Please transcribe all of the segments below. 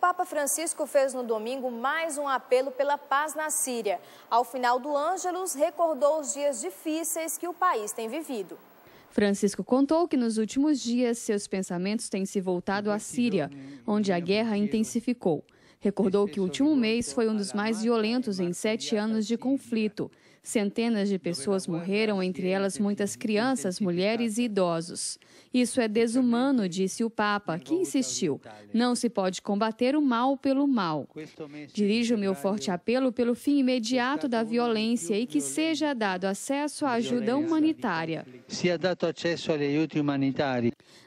Papa Francisco fez no domingo mais um apelo pela paz na Síria. Ao final do Ângelus, recordou os dias difíceis que o país tem vivido. Francisco contou que nos últimos dias seus pensamentos têm se voltado à Síria, onde a guerra intensificou. Recordou que o último mês foi um dos mais violentos em sete anos de conflito. Centenas de pessoas morreram, entre elas muitas crianças, mulheres e idosos. Isso é desumano, disse o Papa, que insistiu: não se pode combater o mal pelo mal. Dirijo meu forte apelo pelo fim imediato da violência e que seja dado acesso à ajuda humanitária.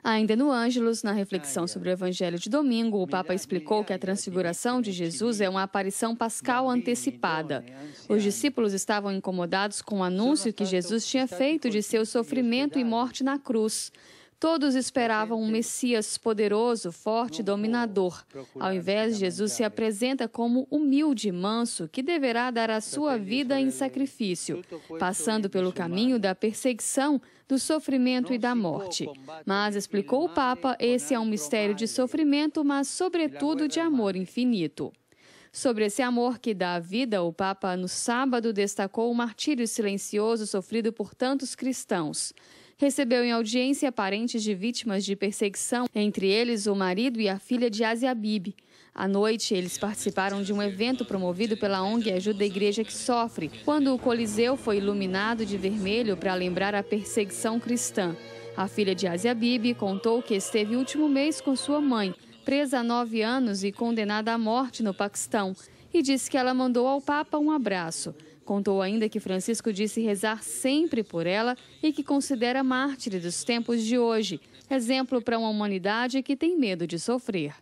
Ainda no Ângelos, na reflexão sobre o Evangelho de domingo, o Papa explicou que a transfiguração de Jesus é uma aparição pascal antecipada. Os discípulos estavam incomodados com o anúncio que Jesus tinha feito de seu sofrimento e morte na cruz. Todos esperavam um Messias poderoso, forte, dominador. Ao invés, Jesus se apresenta como humilde e manso, que deverá dar a sua vida em sacrifício, passando pelo caminho da perseguição, do sofrimento e da morte. Mas, explicou o Papa, esse é um mistério de sofrimento, mas, sobretudo, de amor infinito. Sobre esse amor que dá vida, o Papa, no sábado, destacou o martírio silencioso sofrido por tantos cristãos recebeu em audiência parentes de vítimas de perseguição, entre eles o marido e a filha de Asia Bibi. À noite, eles participaram de um evento promovido pela ONG Ajuda a Igreja que Sofre, quando o Coliseu foi iluminado de vermelho para lembrar a perseguição cristã. A filha de Asia Bibi contou que esteve o último mês com sua mãe, presa há nove anos e condenada à morte no Paquistão, e disse que ela mandou ao Papa um abraço. Contou ainda que Francisco disse rezar sempre por ela e que considera mártire dos tempos de hoje, exemplo para uma humanidade que tem medo de sofrer.